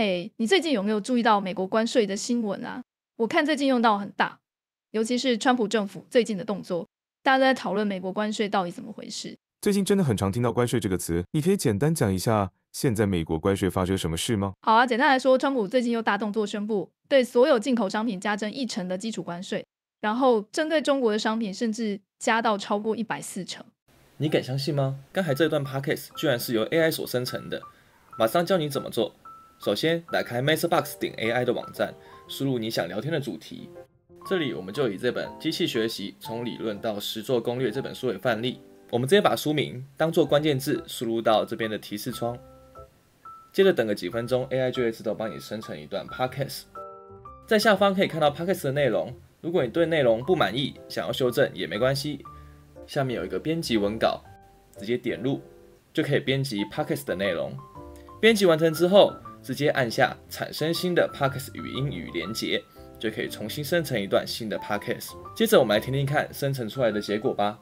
哎，你最近有没有注意到美国关税的新闻啊？我看最近用到很大，尤其是川普政府最近的动作，大家都在讨论美国关税到底怎么回事。最近真的很常听到关税这个词，你可以简单讲一下现在美国关税发生什么事吗？好啊，简单来说，川普最近又大动作宣布对所有进口商品加征一成的基础关税，然后针对中国的商品甚至加到超过一百四成。你敢相信吗？刚才这段 podcast 居然是由 AI 所生成的，马上教你怎么做。首先，打开 MasterBox 顶 AI 的网站，输入你想聊天的主题。这里我们就以这本《机器学习：从理论到实作攻略》这本书为范例。我们直接把书名当做关键字输入到这边的提示窗，接着等个几分钟，AI 就会自动帮你生成一段 Podcast。在下方可以看到 Podcast 的内容，如果你对内容不满意，想要修正也没关系，下面有一个编辑文稿，直接点入就可以编辑 Podcast 的内容。编辑完成之后，直接按下产生新的 Podcast 语音与连接，就可以重新生成一段新的 Podcast。接着我们来听听看生成出来的结果吧。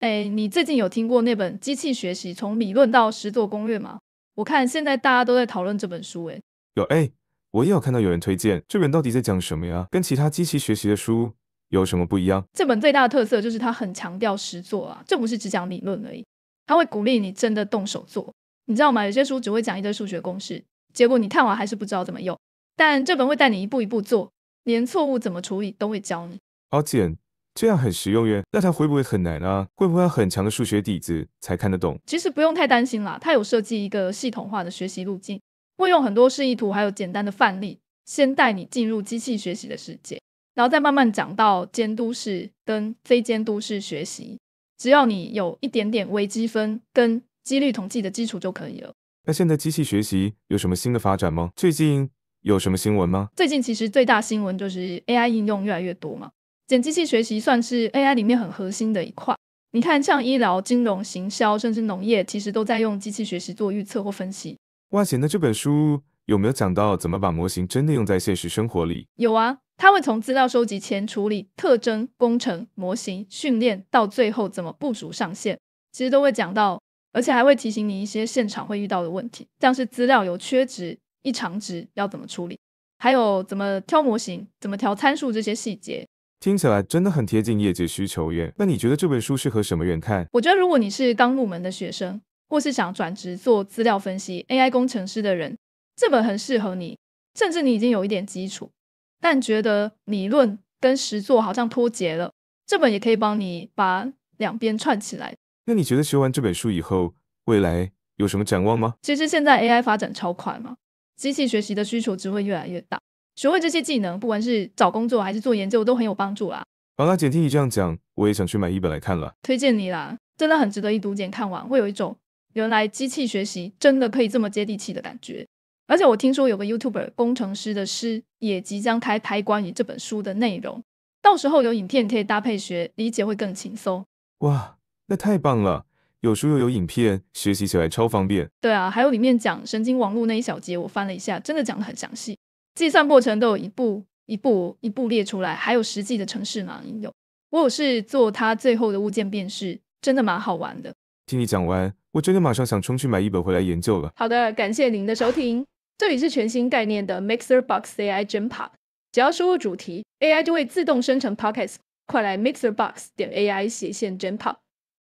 哎，你最近有听过那本《机器学习：从理论到实作攻略》吗？我看现在大家都在讨论这本书。哎，有哎，我也有看到有人推荐这本，到底在讲什么呀？跟其他机器学习的书有什么不一样？这本最大的特色就是它很强调实作啊，这不是只讲理论而已，它会鼓励你真的动手做。你知道吗？有些书只会讲一堆数学公式，结果你看完还是不知道怎么用。但这本会带你一步一步做，连错误怎么处理都会教你。好简。这样很实用耶，那它会不会很难啊？会不会要很强的数学底子才看得懂？其实不用太担心啦，它有设计一个系统化的学习路径，会用很多示意图，还有简单的范例，先带你进入机器学习的世界，然后再慢慢讲到监督式跟非监督式学习。只要你有一点点微积分跟几率统计的基础就可以了。那现在机器学习有什么新的发展吗？最近有什么新闻吗？最近其实最大新闻就是 AI 应用越来越多嘛。简机器学习算是 AI 里面很核心的一块。你看，像医疗、金融、行销，甚至农业，其实都在用机器学习做预测或分析。哇塞，那这本书有没有讲到怎么把模型真的用在现实生活里？有啊，它会从资料收集、前处理、特征、工程、模型训练，到最后怎么部署上线，其实都会讲到，而且还会提醒你一些现场会遇到的问题，像是资料有缺值、异常值要怎么处理，还有怎么挑模型、怎么调参数这些细节。听起来真的很贴近业界需求耶。那你觉得这本书适合什么人看？我觉得如果你是刚入门的学生，或是想转职做资料分析 AI 工程师的人，这本很适合你。甚至你已经有一点基础，但觉得理论跟实作好像脱节了，这本也可以帮你把两边串起来。那你觉得学完这本书以后，未来有什么展望吗？其实现在 AI 发展超快嘛，机器学习的需求只会越来越大。学会这些技能，不管是找工作还是做研究，都很有帮助啦。好啦，简听你这样讲，我也想去买一本来看了。推荐你啦，真的很值得一读。简看完会有一种原来机器学习真的可以这么接地气的感觉。而且我听说有个 YouTuber 工程师的诗也即将开拍关于这本书的内容，到时候有影片可以搭配学，理解会更轻松。哇，那太棒了！有书又有影片，学习起来超方便。对啊，还有里面讲神经网络那一小节，我翻了一下，真的讲的很详细。计算过程都有一步一步一步列出来，还有实际的城市码应用。我有是做它最后的物件辨识，真的蛮好玩的。听你讲完，我真的马上想冲去买一本回来研究了。好的，感谢您的收听。这里是全新概念的 Mixer Box AI 真 p 只要输入主题，AI 就会自动生成 Podcast。快来 Mixer Box 点 AI 斜线真 p